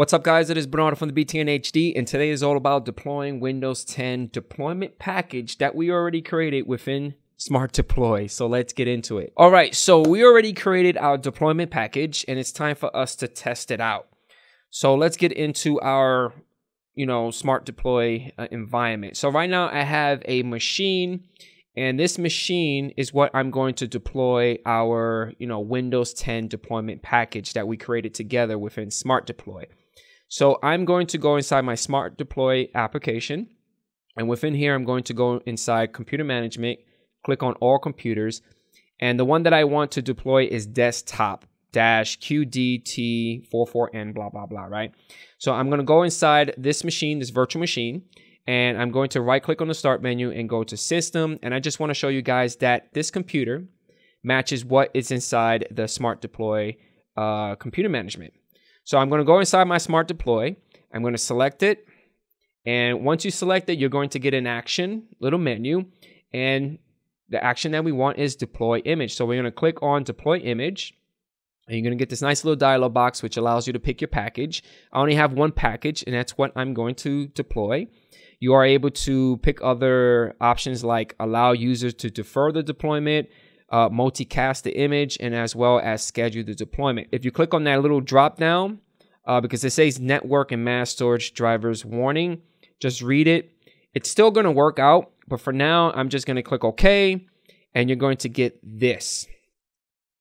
What's up guys, it is Bernardo from the BTN HD and today is all about deploying Windows 10 deployment package that we already created within Smart Deploy. So let's get into it. All right, so we already created our deployment package and it's time for us to test it out. So let's get into our, you know, Smart Deploy uh, environment. So right now I have a machine and this machine is what I'm going to deploy our, you know, Windows 10 deployment package that we created together within Smart Deploy. So I'm going to go inside my Smart Deploy application. And within here, I'm going to go inside Computer Management, click on All Computers. And the one that I want to deploy is Desktop dash QDT44N, blah, blah, blah, right? So I'm going to go inside this machine, this virtual machine and I'm going to right click on the start menu and go to system. And I just want to show you guys that this computer matches what is inside the smart deploy uh, computer management. So I'm going to go inside my smart deploy. I'm going to select it. And once you select it, you're going to get an action little menu. And the action that we want is deploy image. So we're going to click on deploy image. And you're going to get this nice little dialog box, which allows you to pick your package. I only have one package, and that's what I'm going to deploy. You are able to pick other options like allow users to defer the deployment, uh, multicast the image, and as well as schedule the deployment. If you click on that little drop down, uh, because it says network and mass storage drivers warning, just read it. It's still going to work out, but for now, I'm just going to click OK, and you're going to get this.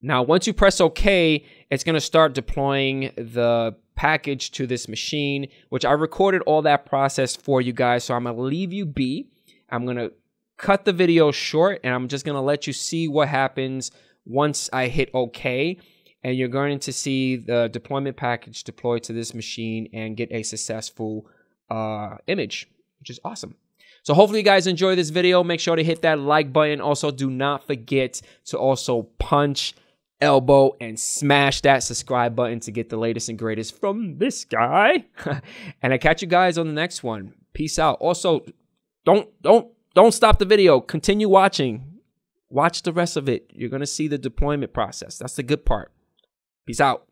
Now, once you press OK, it's going to start deploying the package to this machine, which I recorded all that process for you guys. So I'm going to leave you be. I'm going to cut the video short and I'm just going to let you see what happens once I hit OK. And you're going to see the deployment package deployed to this machine and get a successful uh, image, which is awesome. So hopefully you guys enjoy this video. Make sure to hit that like button. Also, do not forget to also punch elbow and smash that subscribe button to get the latest and greatest from this guy. and I catch you guys on the next one. Peace out. Also, don't don't don't stop the video. Continue watching. Watch the rest of it. You're going to see the deployment process. That's the good part. Peace out.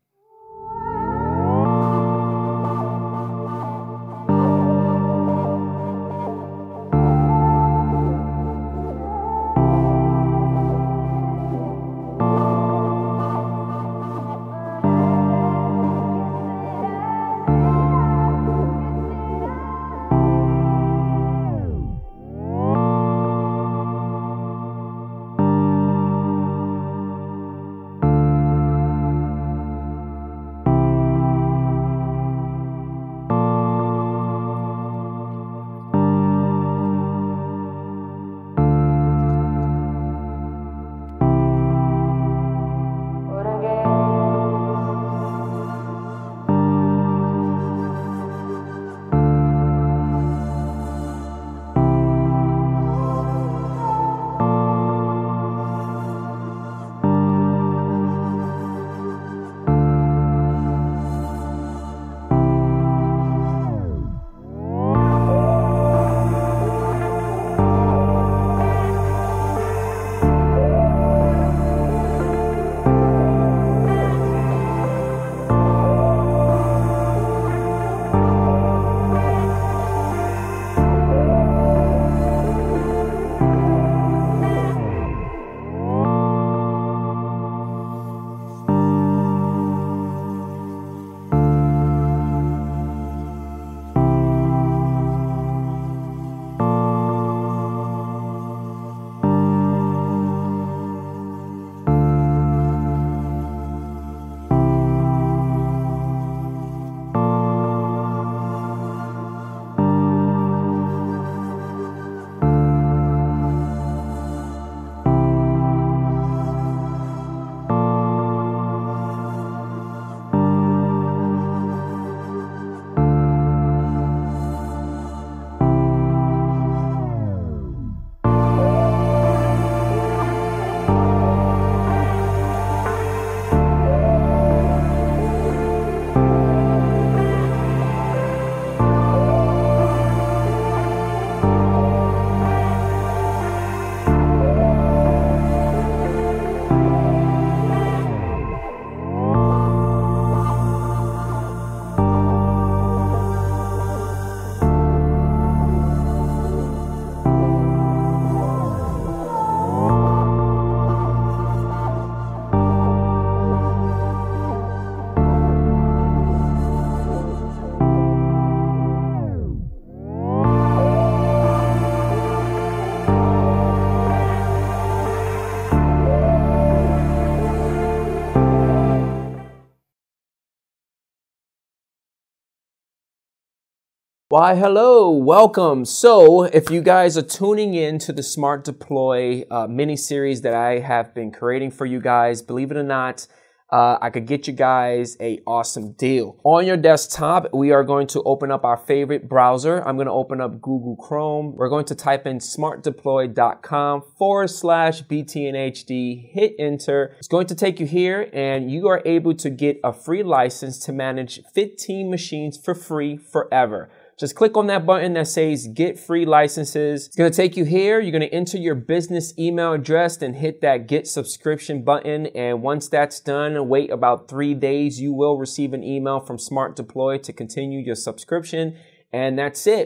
Why, hello, welcome. So, if you guys are tuning in to the Smart Deploy uh, mini series that I have been creating for you guys, believe it or not, uh, I could get you guys a awesome deal. On your desktop, we are going to open up our favorite browser. I'm going to open up Google Chrome. We're going to type in smartdeploy.com forward slash BTNHD, hit enter. It's going to take you here and you are able to get a free license to manage 15 machines for free forever. Just click on that button that says get free licenses. It's gonna take you here. You're gonna enter your business email address and hit that get subscription button. And once that's done, wait about three days. You will receive an email from Smart Deploy to continue your subscription. And that's it.